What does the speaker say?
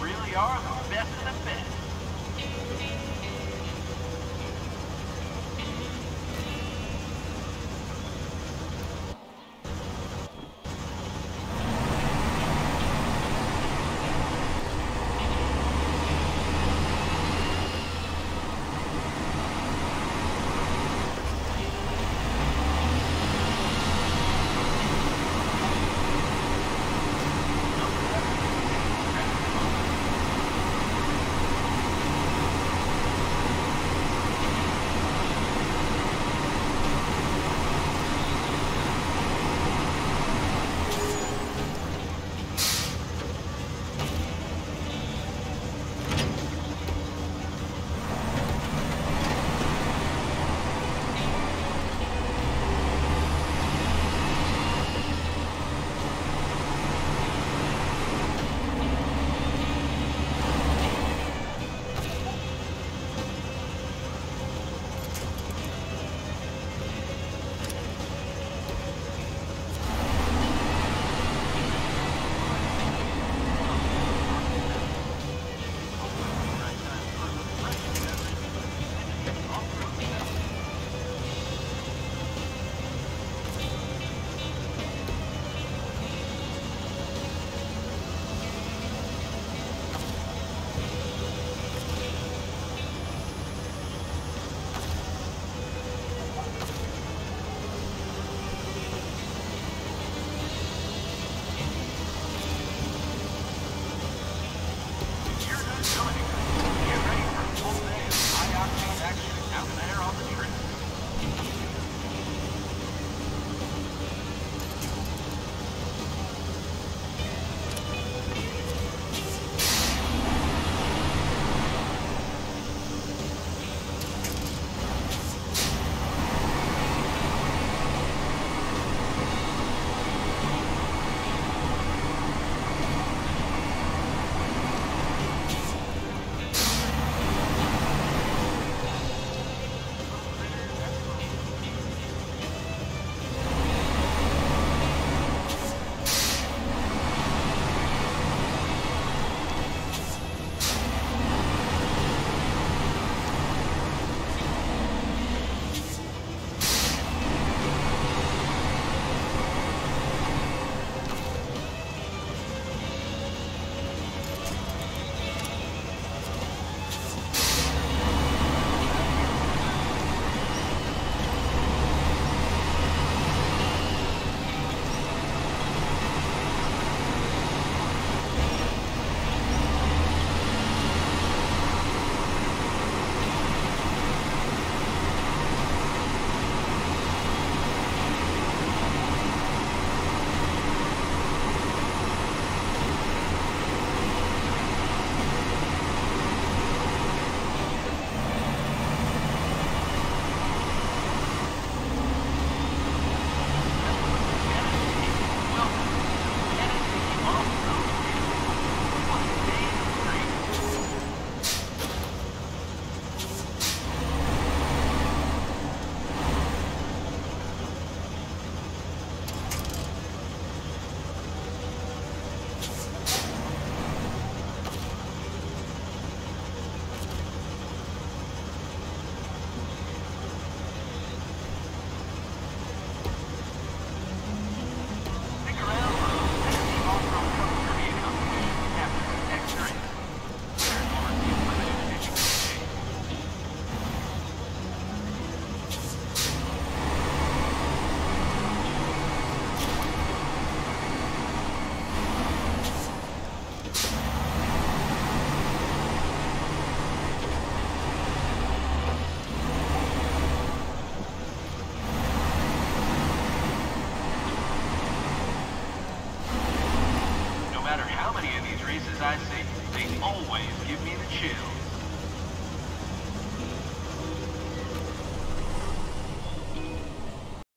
really are the best.